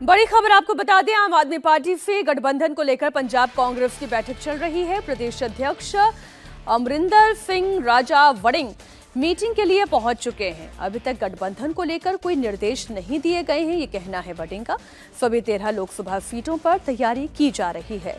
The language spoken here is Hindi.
बड़ी खबर आपको बता दें, आम आदमी पार्टी से गठबंधन को लेकर पंजाब कांग्रेस की बैठक चल रही है। प्रदेश अध्यक्ष अमरिंदर सिंह, राजा वड़िंग मीटिंग के लिए पहुँच चुके हैं। अभी तक गठबंधन को लेकर कोई निर्देश नहीं दिए गए हैं, ये कहना है वडिंग का। सभी तेरह लोकसभा सीटों पर तैयारी की जा रही है।